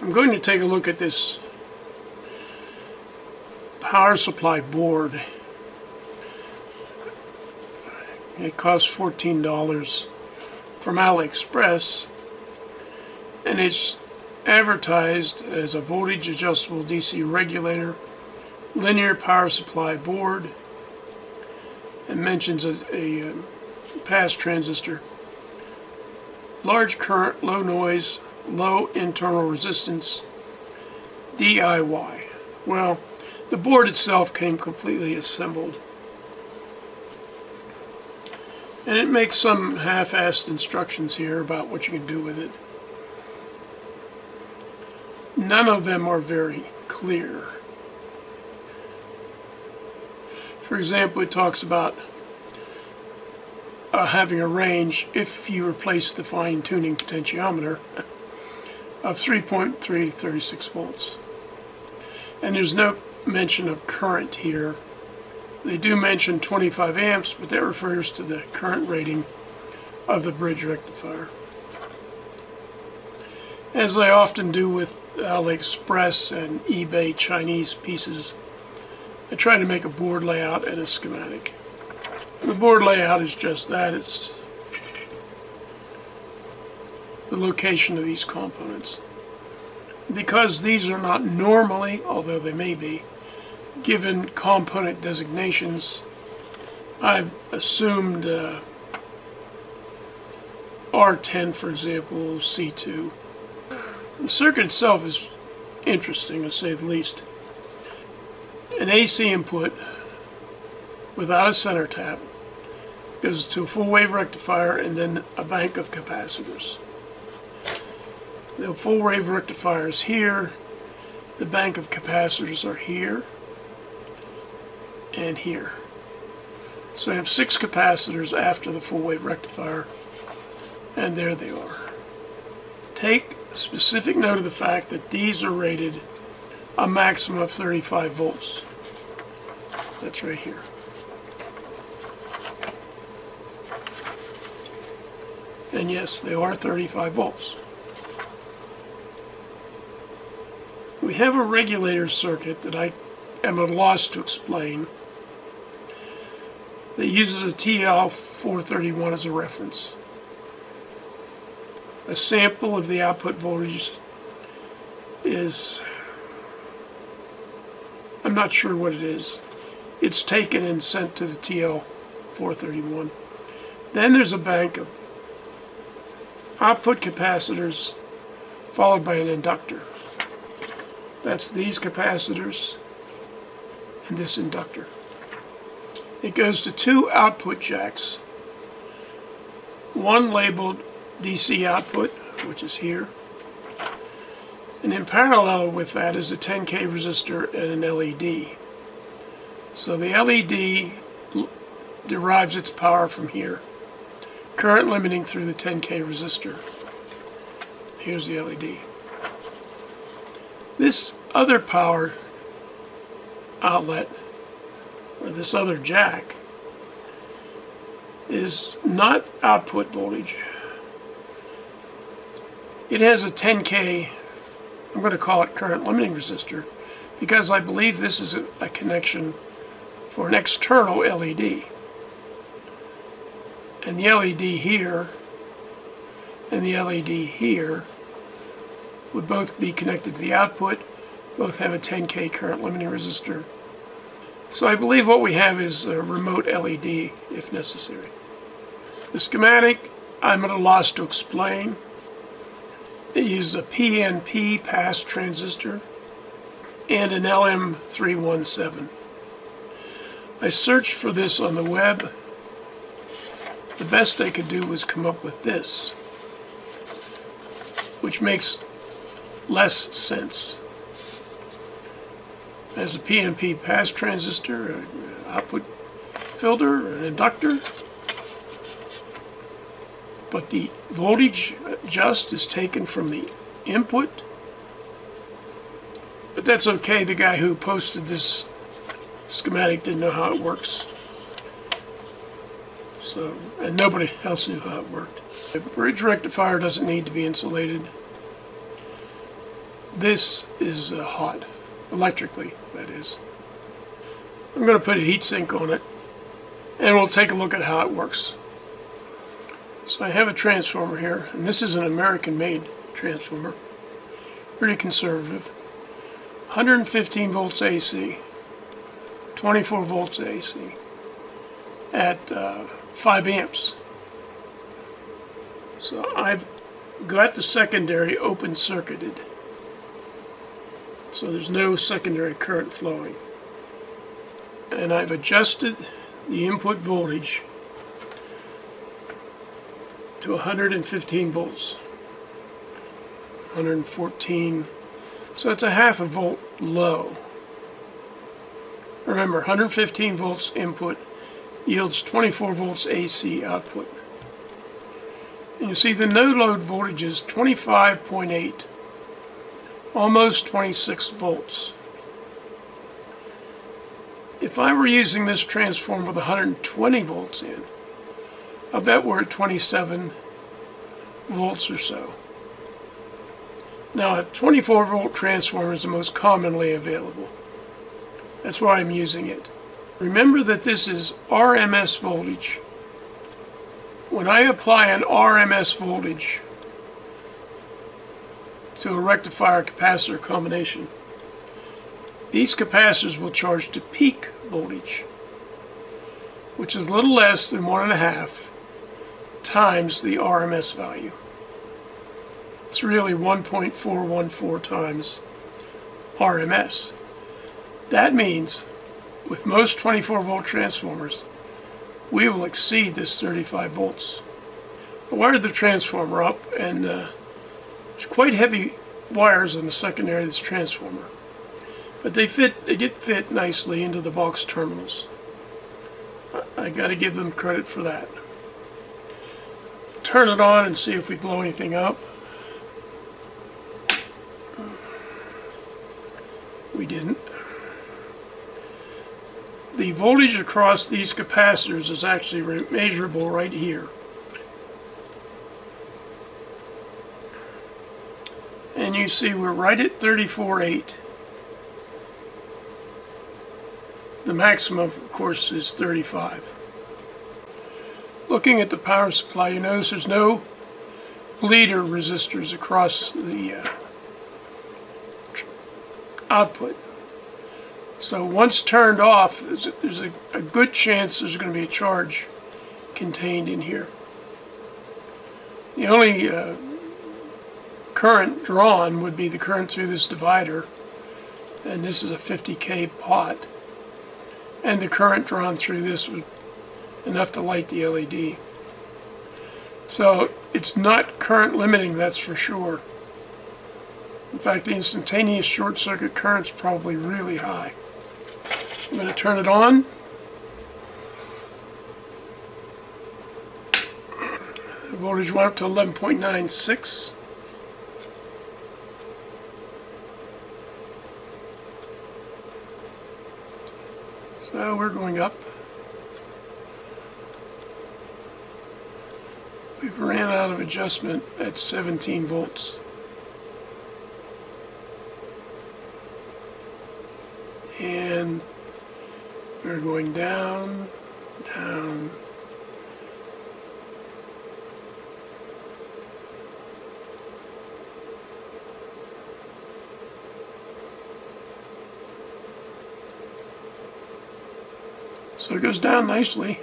I'm going to take a look at this power supply board. It costs $14 from AliExpress and it's advertised as a voltage adjustable DC regulator linear power supply board and mentions a, a, a pass transistor large current low noise low internal resistance DIY well the board itself came completely assembled. And it makes some half-assed instructions here about what you can do with it. None of them are very clear. For example it talks about uh, having a range if you replace the fine-tuning potentiometer of 3.3 to 36 volts. And there's no mention of current here. They do mention 25 amps, but that refers to the current rating of the bridge rectifier. As I often do with AliExpress and eBay Chinese pieces, I try to make a board layout and a schematic. The board layout is just that. It's the location of these components. Because these are not normally, although they may be, given component designations, I've assumed uh, R10, for example, C2. The circuit itself is interesting, to say the least. An AC input without a center tap goes to a full wave rectifier and then a bank of capacitors. The full wave rectifier is here, the bank of capacitors are here and here. So I have six capacitors after the full wave rectifier and there they are. Take specific note of the fact that these are rated a maximum of 35 volts. That's right here. And yes, they are 35 volts. We have a regulator circuit that I am at a loss to explain that uses a TL431 as a reference. A sample of the output voltage is, I'm not sure what it is. It's taken and sent to the TL431. Then there's a bank of output capacitors followed by an inductor. That's these capacitors and this inductor. It goes to two output jacks. One labeled DC output, which is here. And in parallel with that is a 10K resistor and an LED. So the LED derives its power from here current limiting through the 10K resistor. Here's the LED. This other power outlet, or this other jack, is not output voltage. It has a 10K, I'm going to call it current limiting resistor, because I believe this is a, a connection for an external LED and the LED here and the LED here would both be connected to the output, both have a 10K current limiting resistor. So I believe what we have is a remote LED if necessary. The schematic, I'm at a loss to explain. It uses a PNP pass transistor and an LM317. I searched for this on the web the best I could do was come up with this, which makes less sense. As a PNP pass transistor, an output filter, an inductor, but the voltage just is taken from the input. But that's okay, the guy who posted this schematic didn't know how it works. So, and nobody else knew how it worked. The bridge rectifier doesn't need to be insulated. This is uh, hot, electrically, that is. I'm going to put a heat sink on it, and we'll take a look at how it works. So I have a transformer here, and this is an American-made transformer. Pretty conservative. 115 volts AC, 24 volts AC at uh, 5 amps. So I've got the secondary open circuited. So there's no secondary current flowing. And I've adjusted the input voltage to 115 volts. 114. So it's a half a volt low. Remember, 115 volts input yields 24 volts AC output. And you see the no load voltage is 25.8, almost 26 volts. If I were using this transformer with 120 volts in, I bet we're at 27 volts or so. Now a 24 volt transformer is the most commonly available. That's why I'm using it. Remember that this is RMS voltage. When I apply an RMS voltage to a rectifier capacitor combination, these capacitors will charge to peak voltage, which is a little less than one and a half times the RMS value. It's really 1.414 times RMS. That means with most 24 volt transformers, we will exceed this 35 volts. I wired the transformer up and uh, there's quite heavy wires on the secondary of this transformer. But they fit, they did fit nicely into the box terminals. I, I got to give them credit for that. Turn it on and see if we blow anything up. We didn't. The voltage across these capacitors is actually measurable right here. And you see we're right at 34.8. The maximum, of course, is 35. Looking at the power supply, you notice there's no bleeder resistors across the uh, output. So once turned off, there's, a, there's a, a, good chance there's going to be a charge contained in here. The only uh, current drawn would be the current through this divider, and this is a 50k pot, and the current drawn through this was enough to light the LED. So it's not current limiting, that's for sure. In fact, the instantaneous short circuit current's probably really high. I'm going to turn it on. The voltage went up to 11.96. So we're going up. We've ran out of adjustment at 17 volts. and we're going down, down, So it goes down nicely.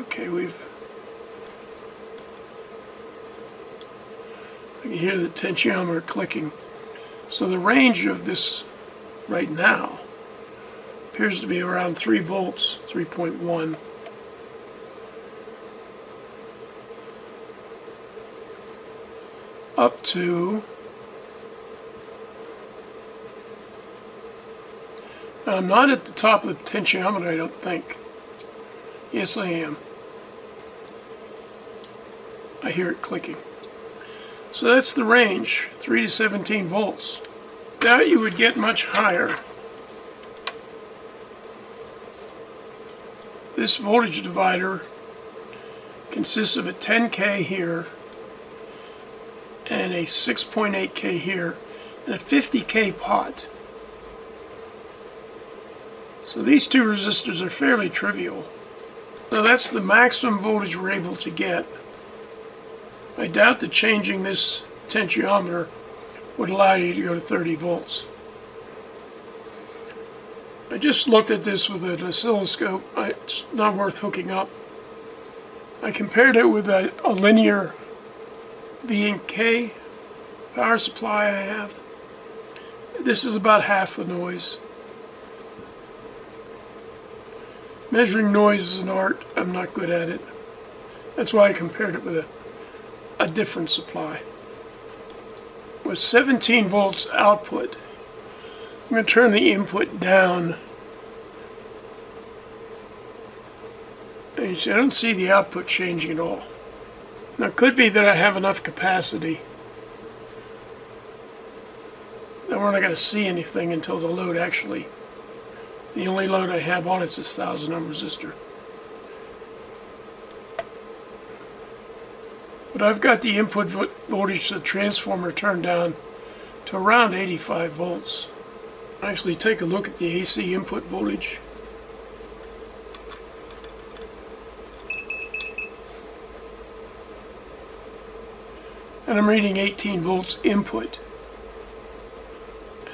Okay, we've... I can hear the potentiometer clicking. So the range of this right now appears to be around 3 volts, 3.1. up to now I'm not at the top of the potentiometer I don't think. Yes I am. I hear it clicking. So that's the range 3 to 17 volts. That you would get much higher. This voltage divider consists of a 10K here and a 6.8K here and a 50K pot. So these two resistors are fairly trivial. So that's the maximum voltage we're able to get. I doubt that changing this potentiometer would allow you to go to 30 volts. I just looked at this with an oscilloscope. It's not worth hooking up. I compared it with a, a linear B and K power supply I have. This is about half the noise. Measuring noise is an art. I'm not good at it. That's why I compared it with a, a different supply. With 17 volts output, I'm going to turn the input down. And you see, I don't see the output changing at all. Now, it could be that I have enough capacity that we're not going to see anything until the load actually, the only load I have on it is this 1000 ohm resistor. But I've got the input voltage to the transformer turned down to around 85 volts actually take a look at the AC input voltage. And I'm reading 18 volts input.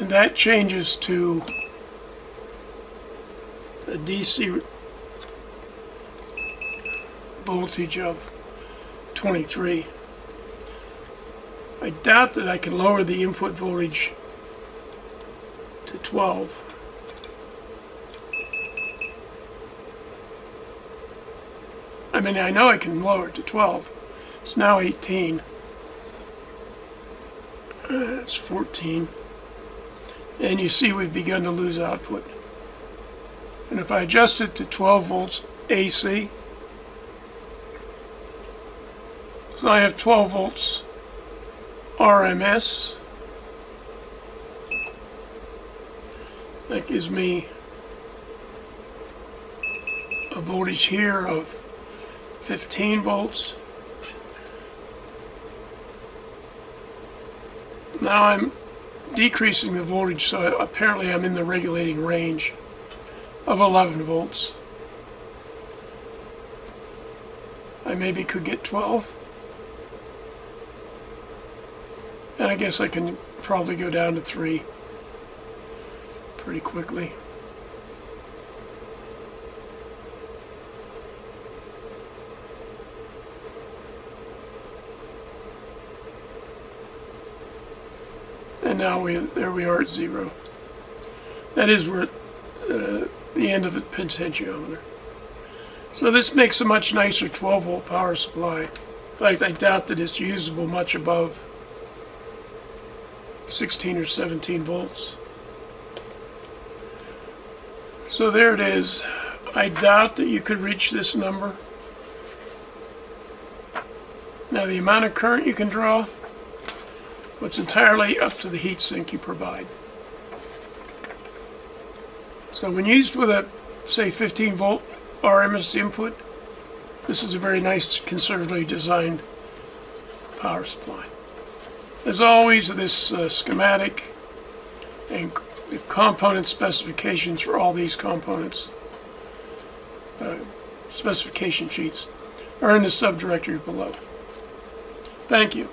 And that changes to a DC voltage of 23. I doubt that I can lower the input voltage to 12. I mean, I know I can lower it to 12. It's now 18. It's 14. And you see we've begun to lose output. And if I adjust it to 12 volts AC, so I have 12 volts RMS, That gives me a voltage here of 15 volts. Now I'm decreasing the voltage, so apparently I'm in the regulating range of 11 volts. I maybe could get 12. And I guess I can probably go down to 3 pretty quickly. And now we there we are at zero. That is where uh, the end of the potentiometer. So this makes a much nicer 12 volt power supply. In fact, I doubt that it's usable much above 16 or 17 volts. So there it is. I doubt that you could reach this number. Now the amount of current you can draw, it's entirely up to the heatsink you provide. So when used with a, say, 15 volt RMS input, this is a very nice conservatively designed power supply. As always, this uh, schematic and component specifications for all these components, uh, specification sheets, are in the subdirectory below. Thank you.